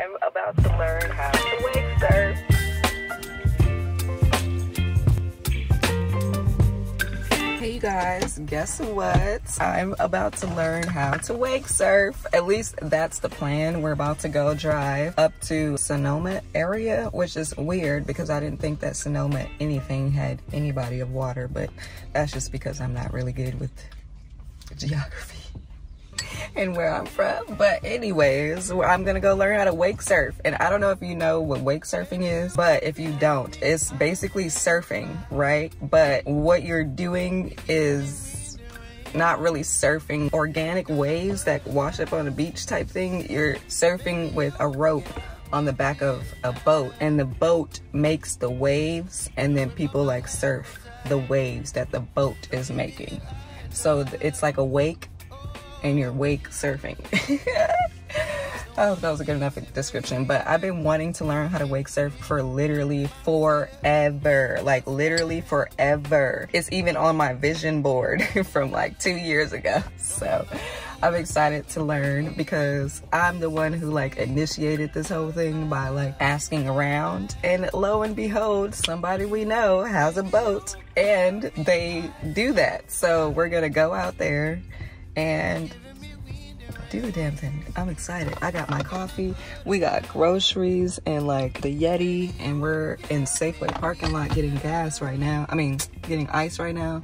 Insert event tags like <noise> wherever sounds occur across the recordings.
I'm about to learn how to wake surf. Hey you guys, guess what? I'm about to learn how to wake surf. At least that's the plan. We're about to go drive up to Sonoma area, which is weird because I didn't think that Sonoma anything had any body of water, but that's just because I'm not really good with geography <laughs> and where I'm from. But anyways, I'm gonna go learn how to wake surf. And I don't know if you know what wake surfing is, but if you don't, it's basically surfing, right? But what you're doing is not really surfing organic waves that wash up on a beach type thing. You're surfing with a rope on the back of a boat and the boat makes the waves and then people like surf the waves that the boat is making. So it's like a wake and you're wake surfing. <laughs> I hope that was a good enough description, but I've been wanting to learn how to wake surf for literally forever. Like literally forever. It's even on my vision board <laughs> from like two years ago. <laughs> So I'm excited to learn because I'm the one who like initiated this whole thing by like asking around and lo and behold, somebody we know has a boat and they do that. So we're gonna go out there and do the damn thing. I'm excited. I got my coffee. We got groceries and like the Yeti and we're in Safeway parking lot getting gas right now. I mean, getting ice right now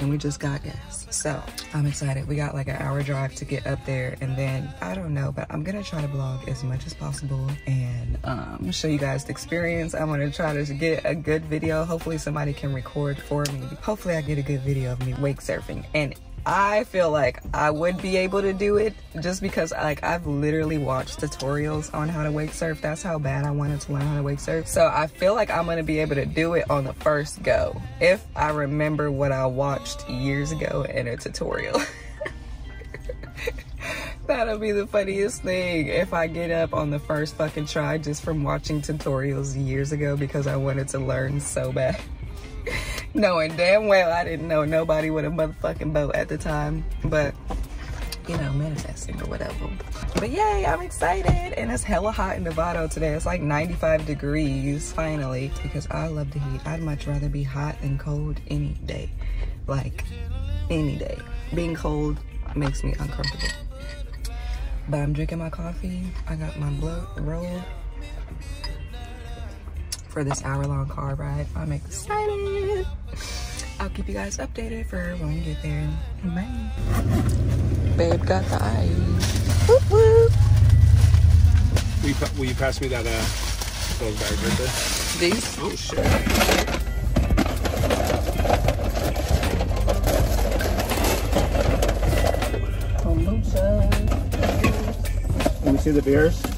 and we just got gas. So I'm excited. We got like an hour drive to get up there and then I don't know, but I'm gonna try to vlog as much as possible and um, show you guys the experience. I'm gonna try to get a good video. Hopefully somebody can record for me. Hopefully I get a good video of me wake surfing and I feel like I would be able to do it just because like I've literally watched tutorials on how to wake surf. That's how bad I wanted to learn how to wake surf. So I feel like I'm gonna be able to do it on the first go if I remember what I watched years ago in a tutorial. <laughs> That'll be the funniest thing if I get up on the first fucking try just from watching tutorials years ago because I wanted to learn so bad <laughs> knowing damn well I didn't know nobody with a motherfucking boat at the time. But, you know, manifesting or whatever. But yay, I'm excited. And it's hella hot in Nevada today. It's like 95 degrees, finally. Because I love the heat. I'd much rather be hot than cold any day. Like, any day. Being cold makes me uncomfortable. But I'm drinking my coffee. I got my blood roll for this hour long car ride. I'm excited. I'll keep you guys updated for when we get there. Bye. Babe got the ice. Whoop, whoop. Will you, will you pass me that, uh, those bags right there? These? Oh, shit. Kombucha. Let me see the beers.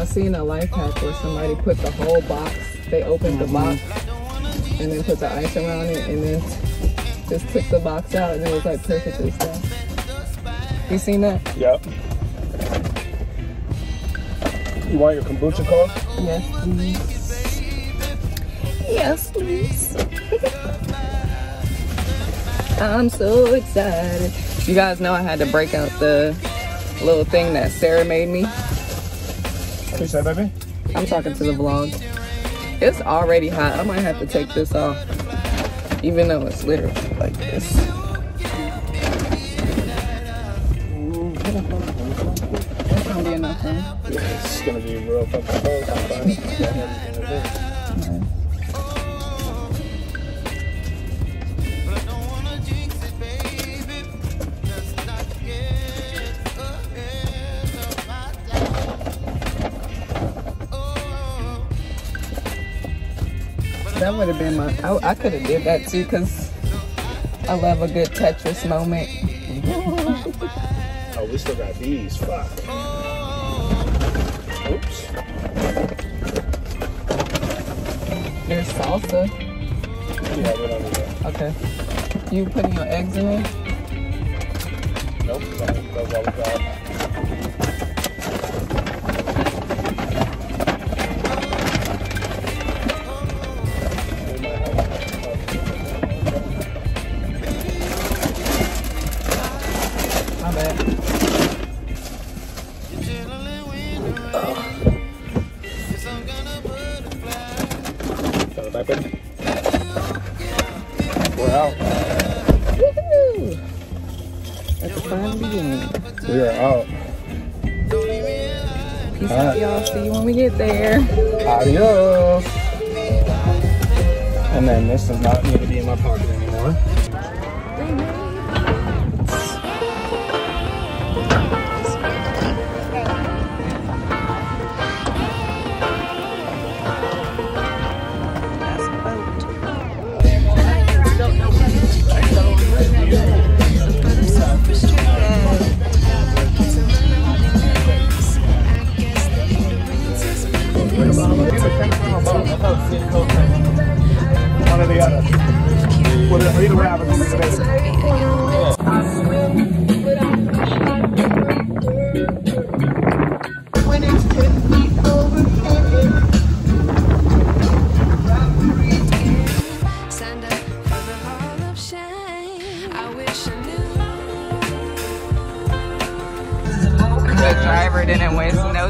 I seen a life hack where somebody put the whole box, they opened the box and then put the ice around it and then just took the box out and it was like perfectly stuffed. You seen that? Yep. You want your kombucha cold? Yes, please. Yes, please. <laughs> I'm so excited. You guys know I had to break out the little thing that Sarah made me. What you say, baby? I'm talking to the vlog. It's already hot. I might have to take this off. Even though it's literally like this. That's gonna be enough, huh? Yeah, it's gonna be real fucking cold. <laughs> That would have been my, I, I could have did that too because I love a good Tetris moment. <laughs> Oh, we still got these. Fuck. Oops. There's salsa. Yeah, we don't need that. Okay. You putting your eggs in it? Nope. Out. Woohoo! That's a fun beginning. We are out. Peace out, y'all. See you when we get there. Adios. And then this does not need to be in my pocket anymore.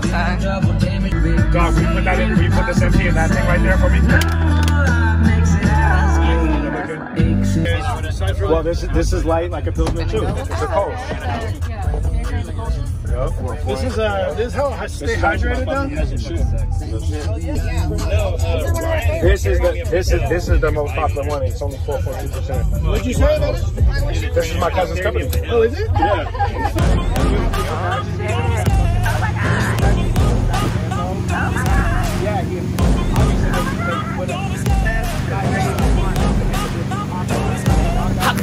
Time. Dog, you put that in? we put this empty in that thing right there for me? Well, this is this is light like a pilgrim too. It's a coast. This is uh, this is how I stay hydrated though. This is the this is this is the most popular one. It's only four point two percent. What'd you say? This is my cousin's company. Oh, is it? Yeah.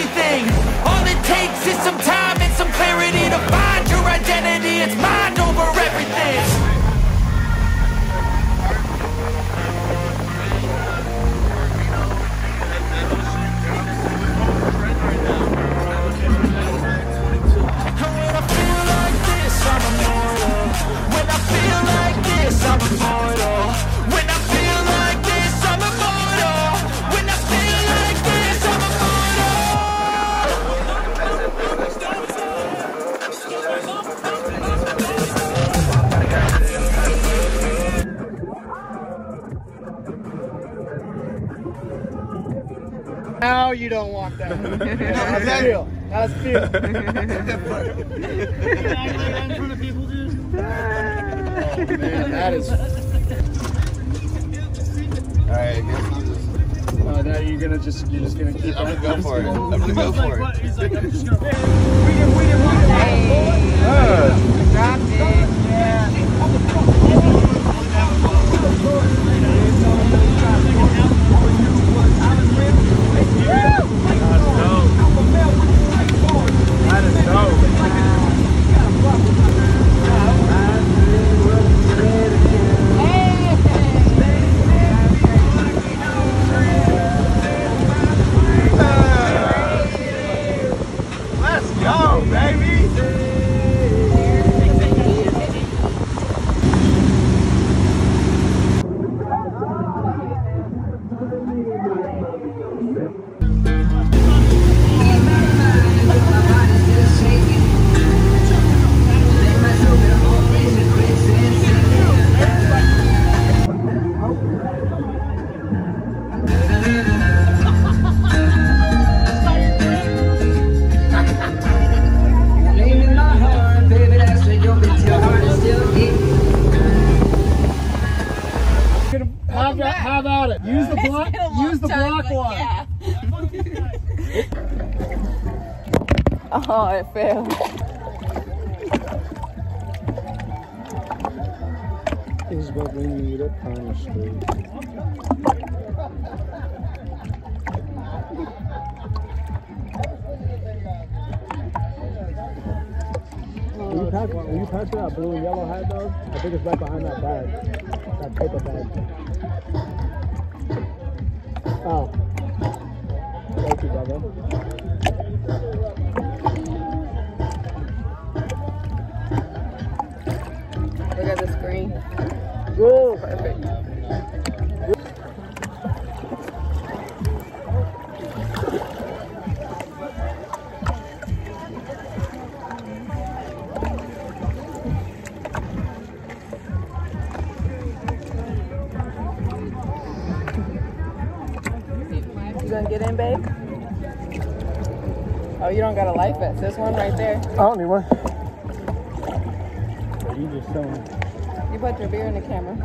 anything. All it takes is some time and some clarity To find your identity, it's Now you don't want that. How's that feel? How's it feel? Oh man, that is. Alright, Uh, now you're gonna just you're just gonna keep. I'm gonna go for it. I'm gonna go for it. Dropped Let's baby! Oh, it fell. Is what we need at Palm Street. Will you pass, will you pass that blue and yellow hat though? I think it's right behind that bag. That paper bag. Oh. Thank you, brother. Don't got a life vest. This one right there. I don't need one. You just telling me. You put your beer in the camera.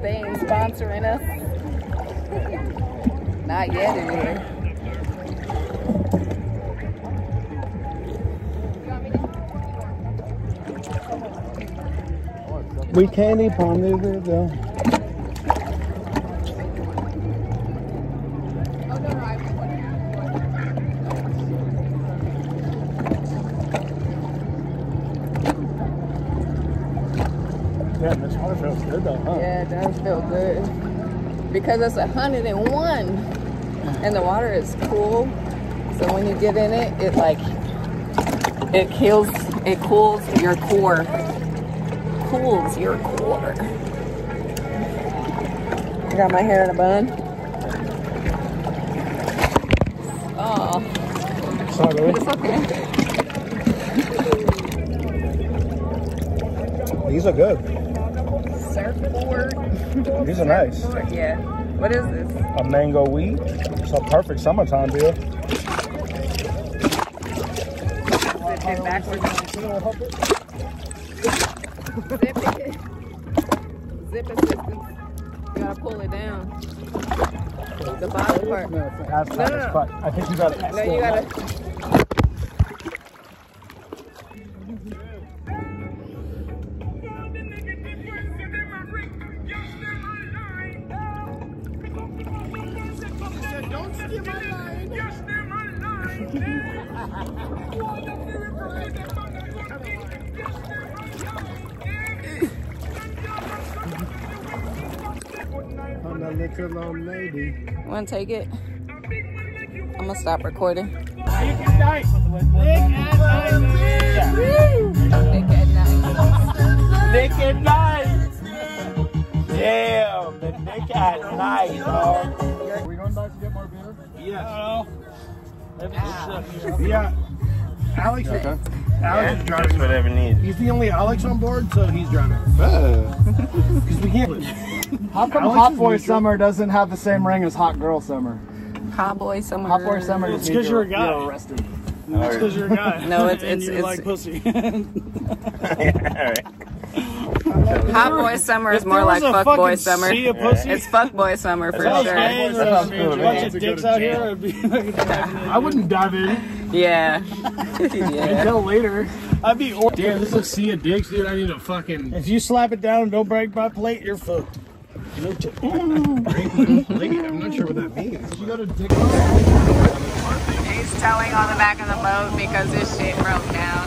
They ain't sponsoring us. Not yet, anyway. We can't eat palm liver though. Yeah, this feels good though, huh? Yeah, it does feel good. Because it's 101 and the water is cool. So when you get in it, it like, it kills, it cools your core. Cools your core. I got my hair in a bun. Oh, Sorry, baby. it's okay. These are good. Surfboard. These are nice. Yeah. What is this? A mango wheat. It's a perfect summertime beer. Zip it backwards. Zip it. Zip assistance. You gotta pull it down. The bottom part. No, no, no. I think you got it. No, you gotta. I'm a little old lady. Wanna take it? I'm gonna stop recording. Nick at night. Nick at night. Damn, the Nick at night, dog. More beer? Yes. Yeah. Alex, Alex is driving. whatever needed. He's the only Alex on board, so he's driving. Because we can't. How come Alex Hot Boy neutral. Summer doesn't have the same ring as Hot Girl Summer? Hot boy Summer. Hot Boy Summer It's just 'cause means you're a guy. you're arrested. It's because you're a guy. No, it's- <laughs> and it's- you it's- like pussy. <laughs> <laughs> Hot boy summer is more like fuck boy summer. pussy, It's fuck boy summer for Those sure. gangs That or sounds a bunch of dicks out here, be like I wouldn't dive in Yeah. <laughs> yeah. until later. I'd be. Or- Damn, this is a sea of dicks, dude. I need a fucking. if you slap it down and don't break my plate, you're fucked. I'm not sure what that means. You got a dick. He's towing on the back of the boat because this shit broke down.